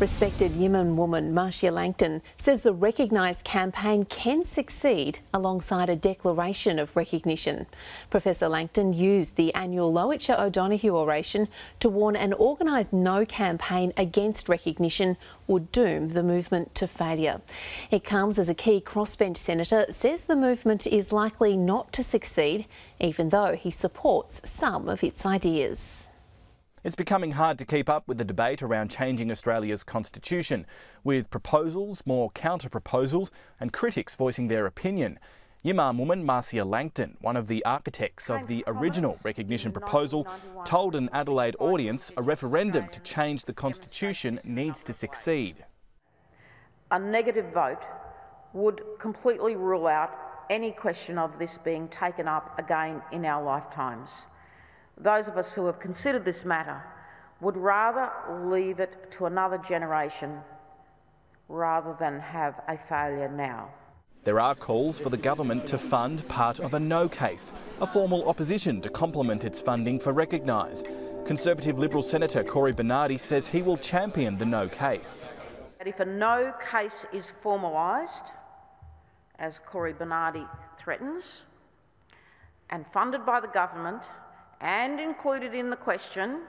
Respected Yimam woman Marcia Langton says the Recognise campaign can succeed alongside a declaration of recognition. Professor Langton used the annual Lowitja O'Donoghue oration to warn an organised no campaign against recognition would doom the movement to failure. It comes as a key crossbench senator says the movement is likely not to succeed, even though he supports some of its ideas. It's becoming hard to keep up with the debate around changing Australia's constitution, with proposals, more counter proposals, and critics voicing their opinion. Yimam woman Marcia Langton, one of the architects of the original recognition proposal, told an Adelaide audience a referendum to change the constitution needs to succeed. A negative vote would completely rule out any question of this being taken up again in our lifetimes those of us who have considered this matter would rather leave it to another generation rather than have a failure now. There are calls for the government to fund part of a no case, a formal opposition to complement its funding for Recognise. Conservative Liberal Senator Cory Bernardi says he will champion the no case. If a no case is formalised, as Cory Bernardi threatens, and funded by the government, and included in the question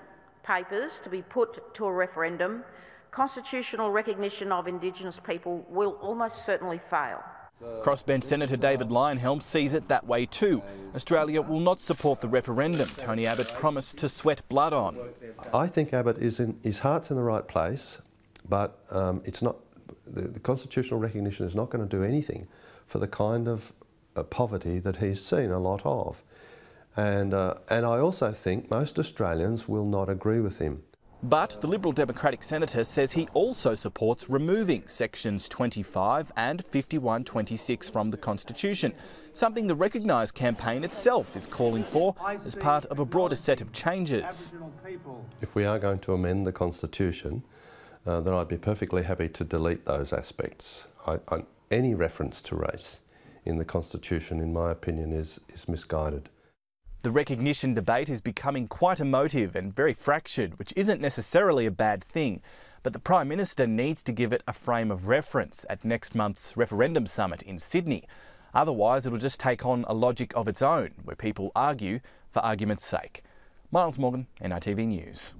papers to be put to a referendum, constitutional recognition of Indigenous people will almost certainly fail. Crossbench Senator David Leyonhjelm sees it that way too. Australia will not support the referendum Tony Abbott promised to sweat blood on. I think Abbott is in his heart's in the right place, but um, it's not. The, the, constitutional recognition is not going to do anything for the kind of uh, poverty that he's seen a lot of. And, uh, and I also think most Australians will not agree with him. But the Liberal Democratic senator says he also supports removing sections 25 and 5126 from the Constitution, something the Recognise campaign itself is calling for as part of a broader set of changes. If we are going to amend the Constitution, uh, then I'd be perfectly happy to delete those aspects. I, I, any reference to race in the Constitution, in my opinion, is, is misguided. The recognition debate is becoming quite emotive and very fractured, which isn't necessarily a bad thing. But the Prime Minister needs to give it a frame of reference at next month's referendum summit in Sydney. Otherwise, it'll just take on a logic of its own, where people argue for argument's sake. Myles Morgan, NITV News.